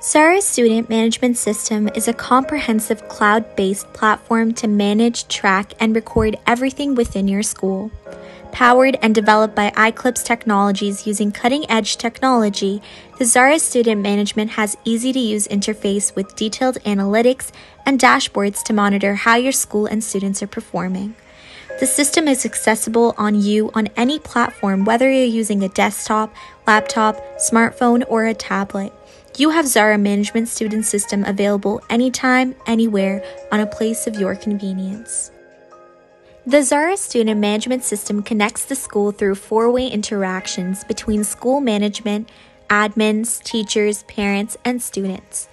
Zara Student Management System is a comprehensive cloud based platform to manage, track, and record everything within your school. Powered and developed by iClips Technologies using cutting edge technology, the Zara Student Management has easy to use interface with detailed analytics and dashboards to monitor how your school and students are performing. The system is accessible on you on any platform, whether you're using a desktop, laptop, smartphone, or a tablet. You have Zara Management Student System available anytime, anywhere, on a place of your convenience. The Zara Student Management System connects the school through four way interactions between school management, admins, teachers, parents, and students.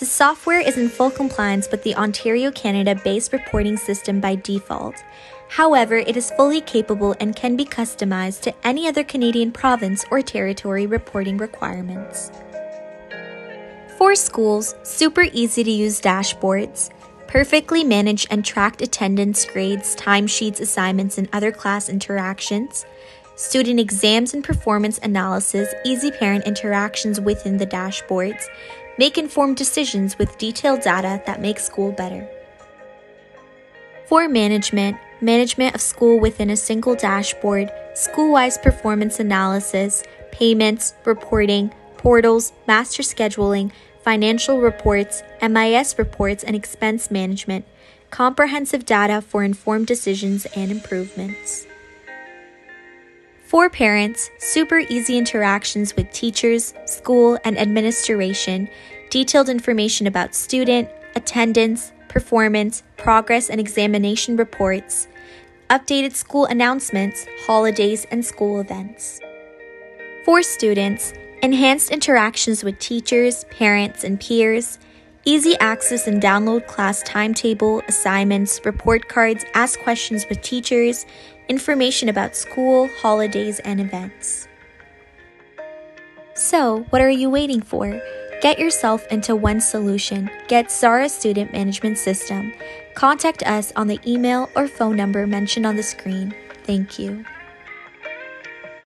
The software is in full compliance with the Ontario, Canada based reporting system by default. However, it is fully capable and can be customized to any other Canadian province or territory reporting requirements. For schools, super easy to use dashboards, perfectly managed and tracked attendance, grades, timesheets, assignments, and other class interactions, student exams and performance analysis, easy parent interactions within the dashboards, Make informed decisions with detailed data that make school better. For management, management of school within a single dashboard, school wise performance analysis, payments, reporting, portals, master scheduling, financial reports, MIS reports, and expense management, comprehensive data for informed decisions and improvements. For parents, super easy interactions with teachers, school, and administration, detailed information about student, attendance, performance, progress, and examination reports, updated school announcements, holidays, and school events. For students, enhanced interactions with teachers, parents, and peers, easy access and download class timetable, assignments, report cards, ask questions with teachers, information about school, holidays, and events. So, what are you waiting for? Get yourself into one solution. Get Zara Student Management System. Contact us on the email or phone number mentioned on the screen. Thank you.